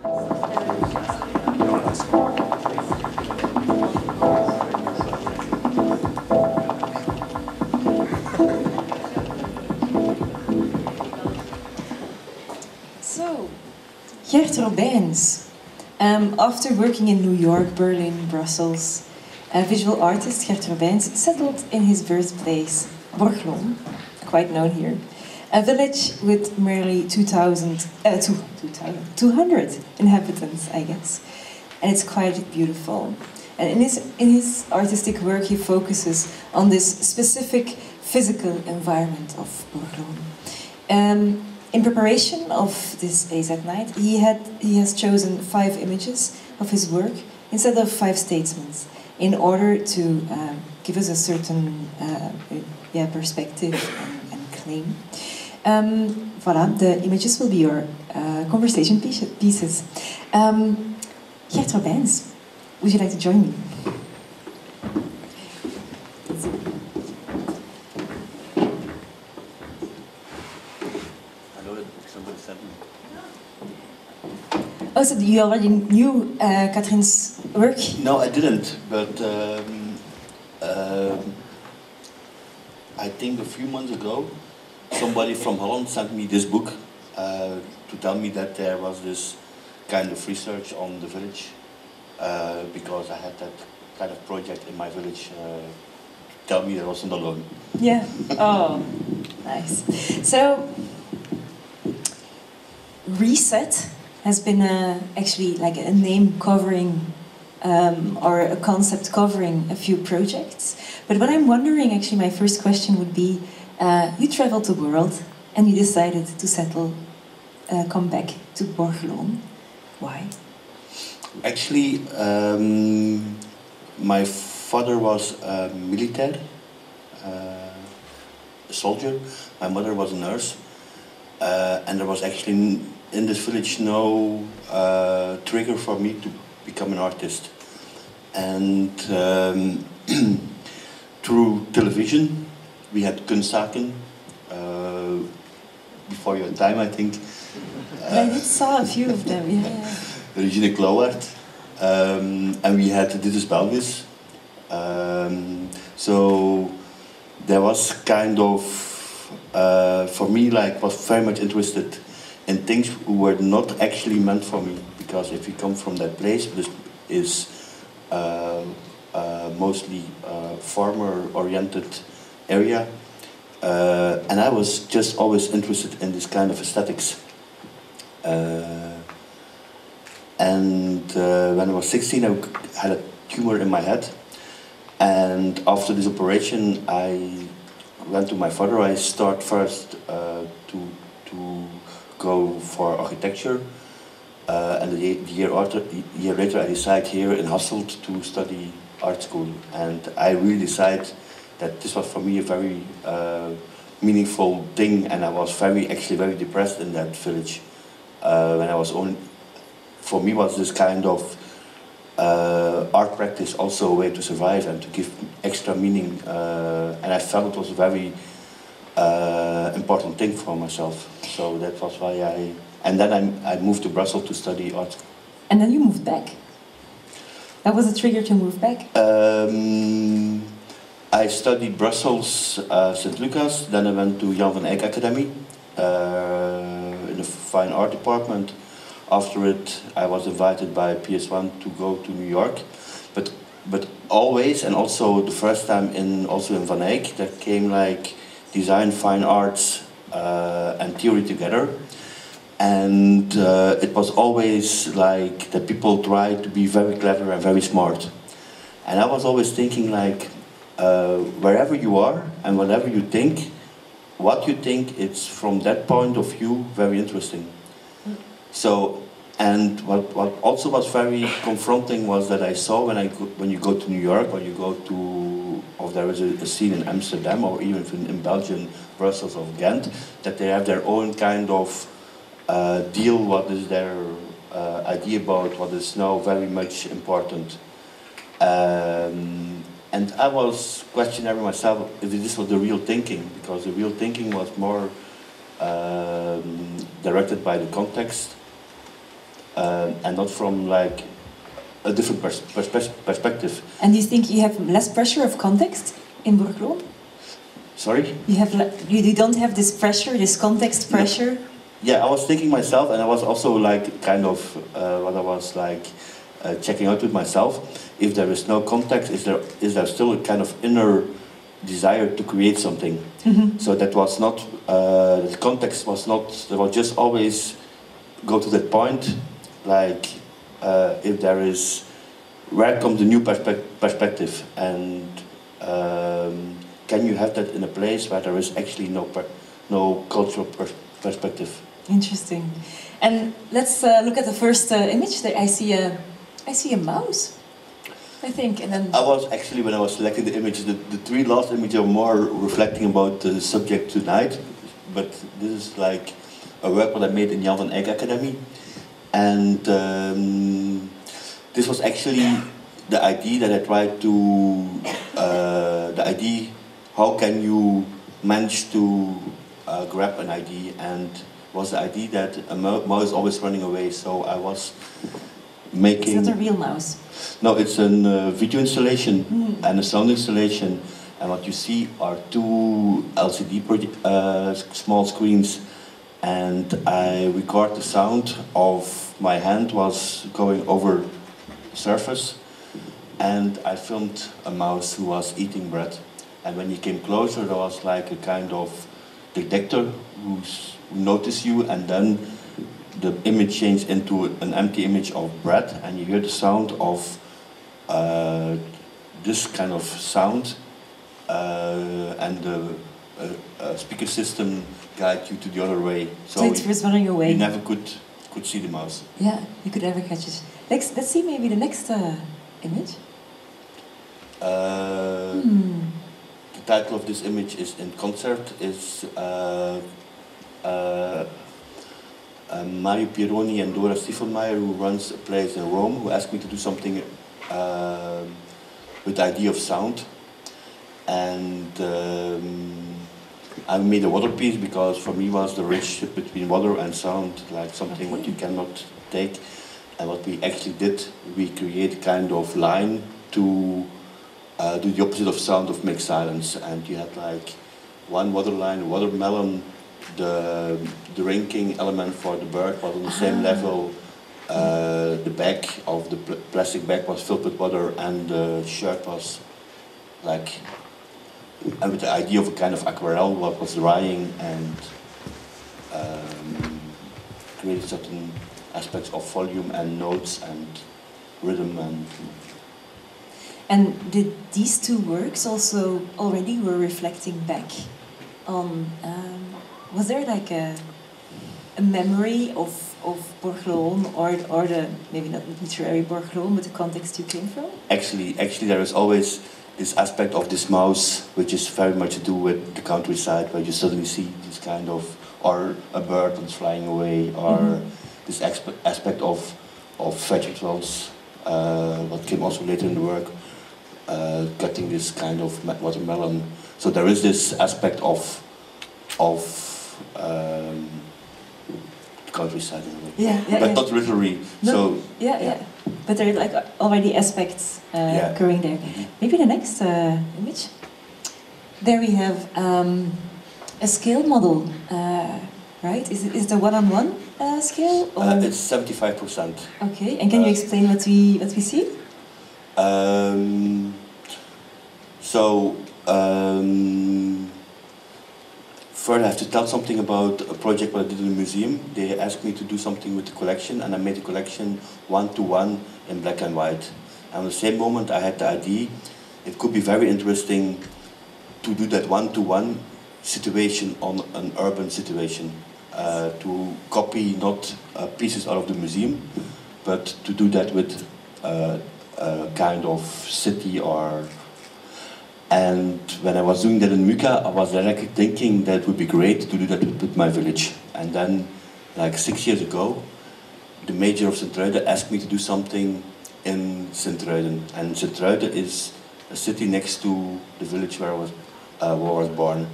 So, Gert Robijns. Um, after working in New York, Berlin, Brussels, a visual artist, Gert Robijns, settled in his birthplace, Borgloon, quite known here, a village with merely 2,000, uh, 2,000, 200 inhabitants, I guess. And it's quite beautiful. And in his, in his artistic work, he focuses on this specific physical environment of Borgloon. Um, in preparation of this AZ night, he, had, he has chosen five images of his work instead of five statements in order to uh, give us a certain uh, yeah, perspective and, and claim. Um, voilà, the images will be your uh, conversation pieces. Um, Gert Robijns, would you like to join me? Oh, so you already knew uh, Catherine's work? No, I didn't. But um, um, I think a few months ago, somebody from Holland sent me this book uh, to tell me that there was this kind of research on the village uh, because I had that kind of project in my village. Uh, tell me I wasn't alone. Yeah. Oh, nice. So, Reset has been a, actually like a name covering um, or a concept covering a few projects. But what I'm wondering, actually, my first question would be uh, you traveled the world and you decided to settle, uh, come back to Borgloon. Why? Actually, um, my father was a military, uh, soldier. My mother was a nurse. Uh, and there was actually in this village no uh, trigger for me to become an artist. And um, through television, we had Kunstzaken, uh, before your time, I think. Uh, I saw a few of them, yeah. Regine Clauwaert. Um, and we had Dit is Belgisch. Um, so there was kind of, uh, for me, like, was very much interested in things who were not actually meant for me. Because if you come from that place, this is uh, uh, mostly uh, farmer-oriented area, uh, and I was just always interested in this kind of aesthetics. Uh, and uh, when I was 16, I had a tumor in my head, and after this operation, I went to my father. I start first to to go for architecture. Uh, and the, year, after, year later, I decide here in Hasselt to study art school. And I really decided that this was for me a very uh, meaningful thing. And I was very, actually very depressed in that village. Uh, when I was only, for me was this kind of uh, art practice also a way to survive and to give extra meaning. Uh, and I felt it was a very uh, important thing for myself. So that was why I, and then I, I moved to Brussels to study art. And then you moved back. That was a trigger to move back. Um, I studied Brussels, uh, St. Lucas, then I went to Jan van Eyck Academy uh, in the fine art department. After it, I was invited by PS1 to go to New York, but but always and also the first time in also in Van Eyck that came like design, fine arts, uh, and theory together. And uh, it was always like that people tried to be very clever and very smart. And I was always thinking like, uh, wherever you are and whatever you think, what you think, it's from that point of view very interesting. So, and what, what also was very confronting was that I saw when I when you go to New York or you go to, or there is a, a scene in Amsterdam or even in, in Belgium, Brussels or Ghent, that they have their own kind of uh, deal what is their uh, idea about what is now very much important. Um, and I was questioning myself if this was the real thinking, because the real thinking was more um, directed by the context uh, and not from like a different pers- pers- perspective. And do you think you have less pressure of context in Borgloon? Sorry? You have you, don't have this pressure, this context pressure. Yeah, I was thinking myself, and I was also like kind of uh, what I was like uh, checking out with myself. If there is no context, is there is there still a kind of inner desire to create something? Mhm. So that was not uh, the context was not. There was just always go to that point, like uh, if there is where comes the new perspec- perspective and um, can you have that in a place where there is actually no per- no cultural pers- perspective? Interesting. And let's uh, look at the first uh, image. There, I see a, I see a mouse. I think, and then I was actually when I was selecting the images, the, the three last images are more reflecting about the subject tonight, but this is like a work that I made in Jan van Eyck Academy, and um, this was actually the idea that I tried to uh, the idea how can you manage to uh, grab an idea and was the idea that a mouse is always running away so I was it's making not a real mouse. no, it's a uh, video installation Hmm. and a sound installation. And what you see are two LCD uh, small screens. And I record the sound of my hand was going over the surface. And I filmed a mouse who was eating bread. And when he came closer, there was like a kind of detector who noticed you and then the image changed into an empty image of bread and you hear the sound of uh, this kind of sound uh, and the uh, uh, speaker system guide you to the other way So, so it was running away. you never could could see the mouse Yeah, you could never catch it. Let's, let's see maybe the next uh, image. uh, Hmm. the title of this image is in concert is uh, uh, Mario Pieroni and Dora Stiefelmeier, who runs a place in Rome, who asked me to do something uh, with the idea of sound. And um, I made a water piece because for me was the relationship between water and sound, like something what you cannot take. And what we actually did, we create kind of line to uh, do the opposite of sound of make silence. And you had like one water line, watermelon, the drinking element for the bird was on the same Ah. level. Uh, the bag of the pl- plastic bag was filled with water, and the shirt was like, and with the idea of a kind of aquarelle, what was drying and um, created certain aspects of volume and notes and rhythm and And did these two works also already were reflecting back on? Um, was there like a, a memory of of Borgloon or or the maybe not literary Borgloon, but the context you came from? actually actually there is always this aspect of this mouse which is very much to do with the countryside where you suddenly see this kind of or a bird that's flying away or Mhm. this expe- aspect of of vegetables uh, what came also later in the work uh, cutting this kind of watermelon so there is this aspect of of um, countryside in a way Yeah, yeah, but yeah. not literary No, so yeah, yeah. But there are like already aspects uh, Yeah. occurring there. Mhm. Maybe the next uh, image. There we have um, a scale model, uh, right? Is it is the one-on-one uh, scale? Or? uh, it's 75 percent okay, and can you uh, explain what we what we see? Um, so, um, first I have to tell something about a project what I did in the museum. They asked me to do something with the collection, and I made the collection one to one in black and white. And at the same moment, I had the idea it could be very interesting to do that one to one situation on an urban situation. Uh, to copy not uh, pieces out of the museum, but to do that with uh, a kind of city or. And when I was doing that in MuHKA, I was directly thinking that it would be great to do that with, my village. And then, like six years ago, the mayor of Sint-Truiden asked me to do something in Sint-Truiden. And Sint-Truiden is a city next to the village where I was, uh, where I was born.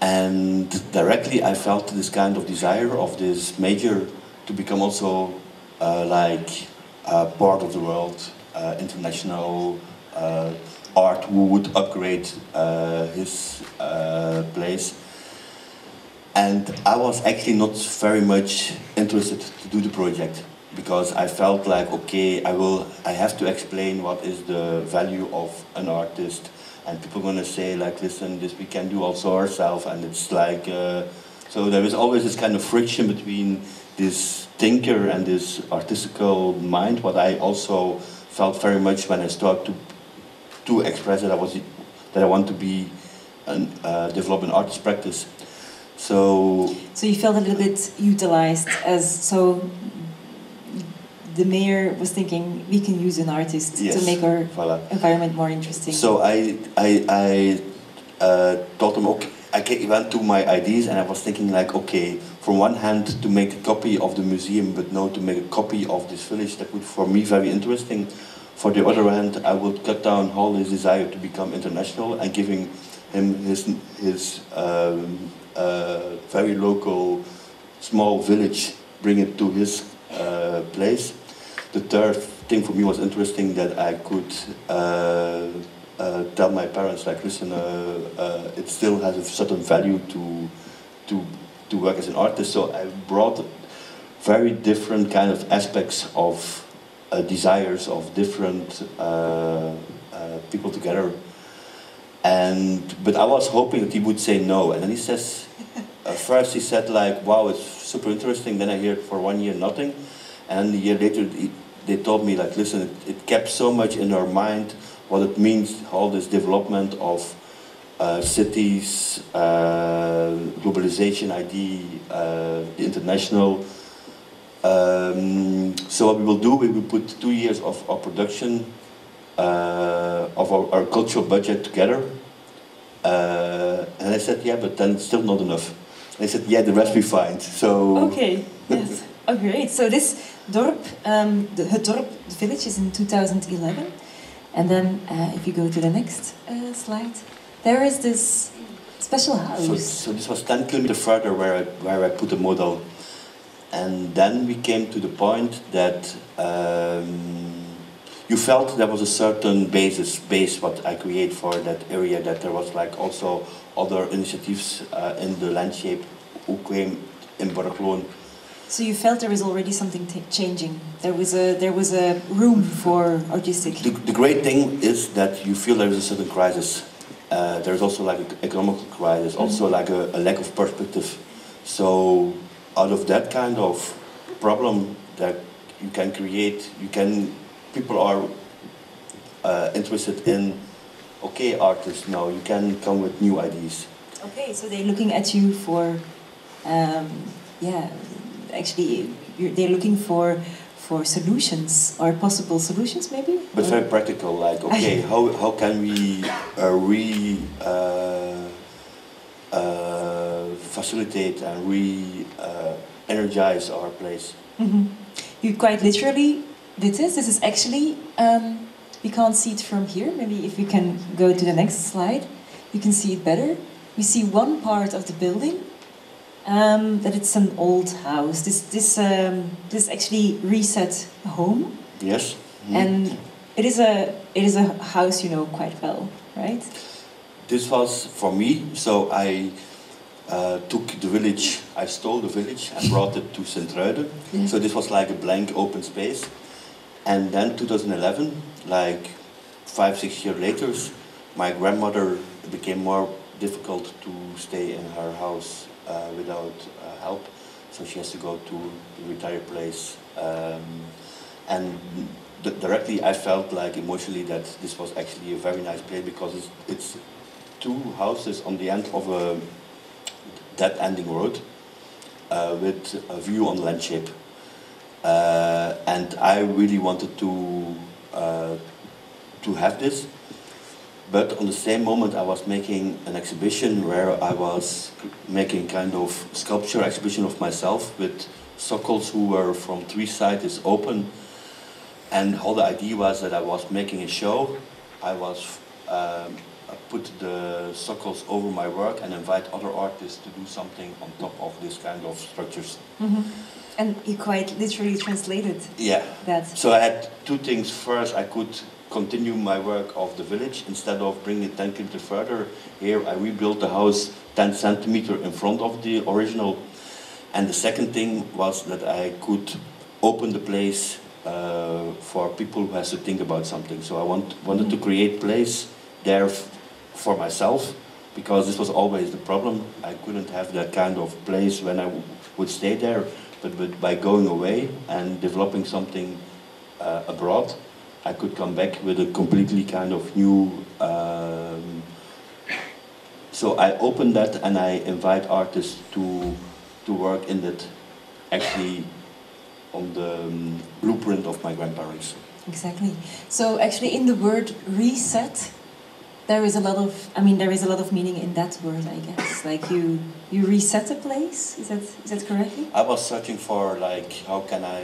And directly I felt this kind of desire of this major to become also uh, like uh, part of the world, uh, international uh, art who would upgrade uh, his uh, place. And I was actually not very much interested to do the project because I felt like okay, I will, I have to explain what is the value of an artist, and people gonna say like, listen, this we can do also ourselves, and it's like, uh, so there is always this kind of friction between this thinker and this artistical mind. What I also felt very much when I started to to express that I was that I want to be and uh, develop an artist practice. So So you felt a little bit utilized as so. The mayor was thinking we can use an artist to make our voilà. environment more interesting. So I I I uh, told them okay. I went to my ideas and I was thinking like okay, from one hand to make a copy of the museum, but no to make a copy of this village that would for me very interesting. For the other hand, I would cut down all his desire to become international and giving him his his um, uh, very local small village, bring it to his uh, place. The third thing for me was interesting that I could uh, uh, tell my parents, like, listen, uh, uh, it still has a certain value to, to, to work as an artist. So I brought very different kind of aspects of desires of different uh, uh, people together. And but I was hoping that he would say no, and then he says, uh, first he said like, wow, it's super interesting. Then I hear for one year nothing, and a year later he, they told me like, listen, it, it kept so much in our mind what it means, all this development of uh, cities, uh, globalization ID, uh, the international. Um, so what we will do, we will put two years of our production uh, of our, our cultural budget together. Uh, and I said, yeah, but then still not enough. I said, yeah, the rest we find. So Okay, yes. Oh, great. So this dorp, um, the, het dorp, the village is in 2011. And then uh, if you go to the next uh, slide, there is this special So, house. so this was 10 kilometers further where I, where I put the model. And then we came to the point that um, you felt there was a certain basis, base what I create for that area, that there was like also other initiatives uh, in the landscape who came in Borgloon. So you felt there was already something t- changing. There was a there was a room for artistic. The, the great thing is that you feel there is a certain crisis. Uh, there's also like an economical crisis, also like a, a lack of perspective. So out of that kind of problem that you can create, you can people are uh, interested in. Okay, artists now you can come with new ideas. Okay, so they're looking at you for, um, yeah, actually you're, they're looking for for solutions or possible solutions maybe. But very practical, like okay, how, how can we uh, re uh, uh, facilitate and re uh, energize our place? Mhm. You quite literally did this. This is actually, um, we can't see it from here. Maybe if we can go to the next slide, you can see it better. We see one part of the building, um, that it's an old house. This, this, um, this actually reset home. Yes. Mhm. And it is a it is a house you know quite well, right? this was for me. So I uh, took the village. I stole the village and brought it to Sint-Truiden. Yeah. So this was like a blank open space. And then 2011, like five six years later, my grandmother became more difficult to stay in her house uh, without uh, help. So she has to go to the retired place. Um, and d- directly I felt like emotionally that this was actually a very nice place because it's, it's two houses on the end of a dead ending road uh, with a view on landscape. Uh, and I really wanted to uh, to have this. But on the same moment, I was making an exhibition where I was making kind of sculpture exhibition of myself with socles who were from three sides open. And all the idea was that I was making a show. I was um, I put the circles over my work and invite other artists to do something on top of this kind of structures. Mhm. And you quite literally translated Yeah. that. So I had two things. First, I could continue my work of the village instead of bringing it 10 kilometers further. Here, I rebuilt the house 10 centimeter in front of the original. And the second thing was that I could open the place uh, for people who has to think about something. So I want, wanted to create place there for myself because this was always the problem. I couldn't have that kind of place when I would stay there. But, but by going away and developing something uh, abroad, I could come back with a completely kind of new. Um, so I open that and I invite artists to to work in that, actually, on the um, blueprint of my grandparents. Exactly. So actually, in the word reset, there is a lot of. I mean, there is a lot of meaning in that word. I guess, like you, you reset a place. Is that is that correctly? I was searching for like how can I,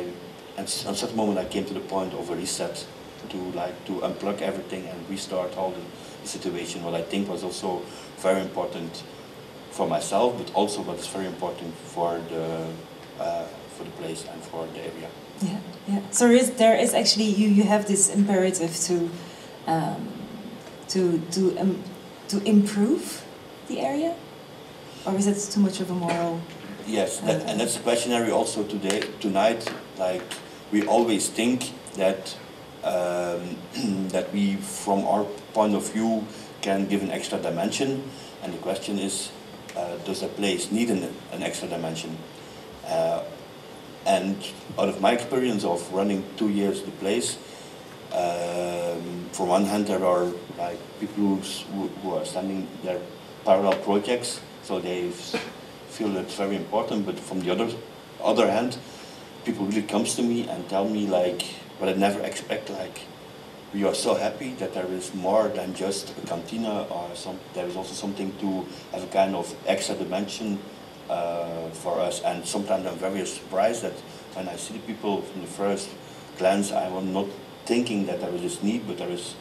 at certain moment I came to the point of a reset, to like to unplug everything and restart all the, the situation. What I think was also very important for myself, but also what's very important for the uh, for the place and for the area. Yeah, yeah. So there is, there is actually you you have this imperative to, um, to to um, to improve the area, or is it too much of a moral? Yes, that, and that's the questionary also today, tonight. Like we always think that um, that we, from our point of view, can give an extra dimension, and the question is, uh, does a place need an, an extra dimension? Uh, and out of my experience of running two years the place, um, from one hand there are like people who, who are standing their parallel projects, so they feel it's very important. But from the other other hand, people really comes to me and tell me like what I never expect. Like we are so happy that there is more than just a cantina or some. There is also something to have a kind of extra dimension uh, for us. And sometimes I'm very surprised that when I see the people from the first glance, I am not thinking that there is this need, but there is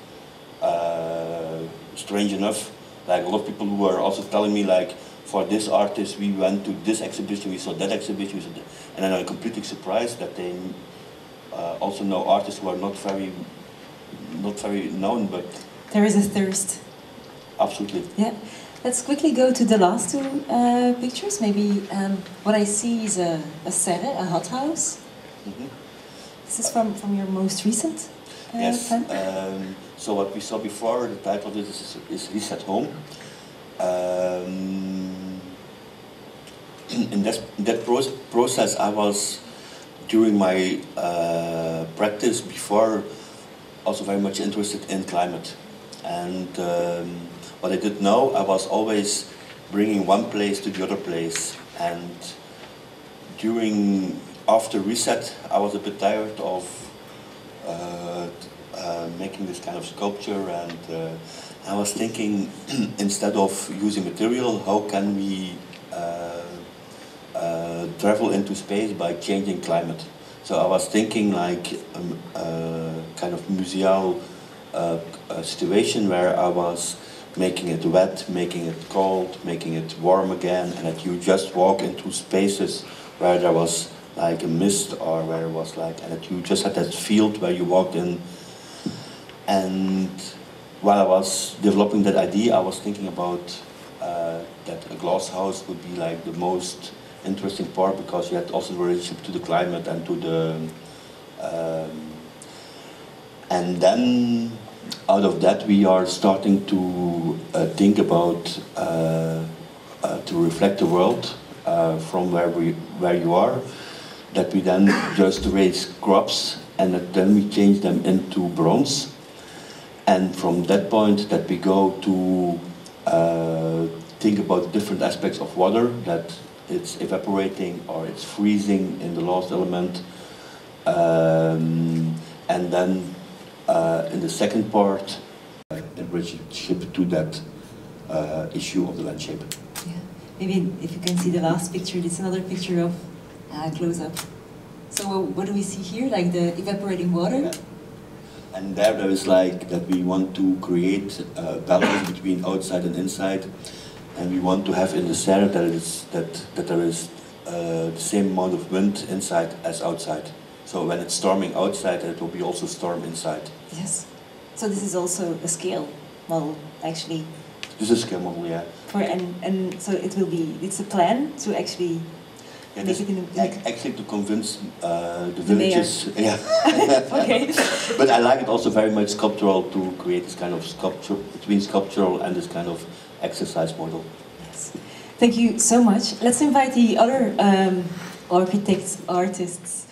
uh, strange enough, like a lot of people who are also telling me like, for this artist we went to this exhibition, we saw that exhibition, we saw that. and then I'm completely surprised that they uh, also know artists who are not very, not very known, but There is a thirst. absolutely. Yeah. Let's quickly go to the last two uh, pictures. Maybe um, what I see is a, a serre, a hothouse. Mhm. This is from, from your most recent Yes. Um, so what we saw before, the title of this is, is Reset Home. Um, in that, in that proce- process, I was during my uh, practice before also very much interested in climate. And um, what I did know, I was always bringing one place to the other place. And during after reset, I was a bit tired of uh, uh, making this kind of sculpture, and uh, I was thinking instead of using material, how can we uh, uh, travel into space by changing climate? So I was thinking like um, kind of museal situation where I was making it wet, making it cold, making it warm again, and that you just walk into spaces where there was like a mist or where it was like, and that you just had that field where you walked in. And while I was developing that idea, I was thinking about uh, that a glass house would be like the most interesting part because you had also the relationship to the climate and to the. Um, and then out of that, we are starting to uh, think about uh, uh, to reflect the world uh, from where we where you are. That we then just raise crops and that then we change them into bronze. And from that point, that we go to uh, think about different aspects of water. That it's evaporating or it's freezing in the last element. Um, and then uh, in the second part, uh, in relationship to that uh, issue of the landscape. Yeah. Maybe if you can see the last picture, it's another picture of uh, close up. So what do we see here? Like the evaporating water? And there, there is like that we want to create a balance between outside and inside, and we want to have in the center that is that that there is uh, the same amount of wind inside as outside. So when it's storming outside, it will be also storm inside. Yes. So this is also a scale model, actually. This is a scale model, yeah. For and and so it will be. It's a plan to actually Yeah, this- it in a- ac- actually to convince uh, the The mayor. Yeah. okay. but I like it also very much sculptural to create this kind of sculpture between sculptural and this kind of exercise model. Yes. Thank you so much. Let's invite the other um, architects, artists